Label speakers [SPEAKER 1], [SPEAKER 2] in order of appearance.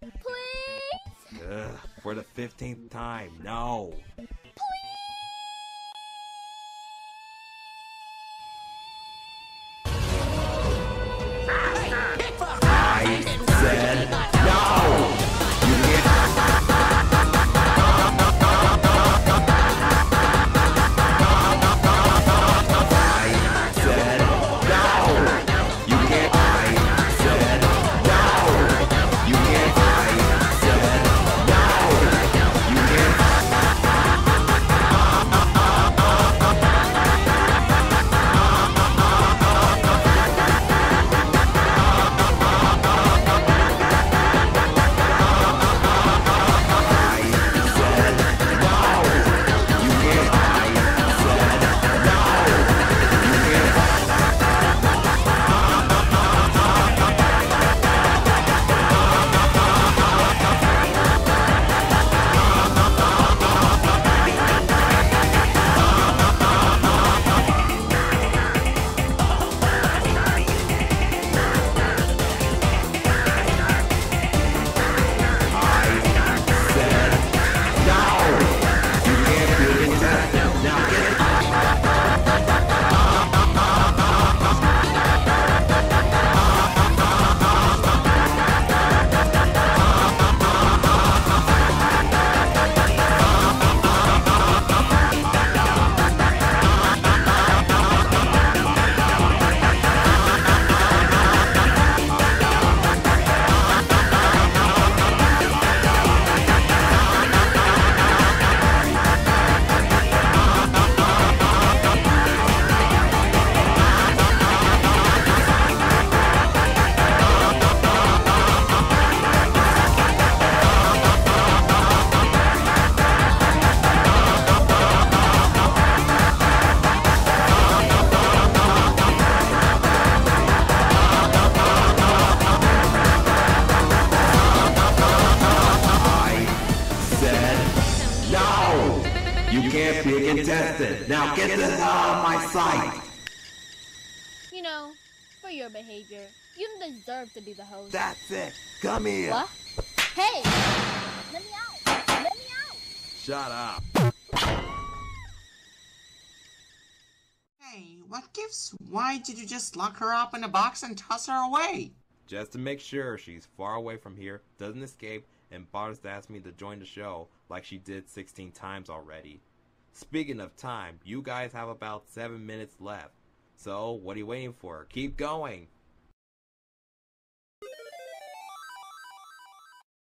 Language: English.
[SPEAKER 1] Please?
[SPEAKER 2] Ugh, for the 15th time, no. You can't be a contestant. Now get the hell out of my sight!
[SPEAKER 1] You know, for your behavior, you don't deserve to be the host.
[SPEAKER 2] That's it. Come here.
[SPEAKER 1] What? Hey! Let me out! Let me out!
[SPEAKER 2] Shut up.
[SPEAKER 3] Hey, what gives? Why did you just lock her up in a box and toss her away?
[SPEAKER 2] Just to make sure she's far away from here, doesn't escape, and bothers to ask me to join the show like she did 16 times already. Speaking of time, you guys have about 7 minutes left. So, what are you waiting for? Keep going!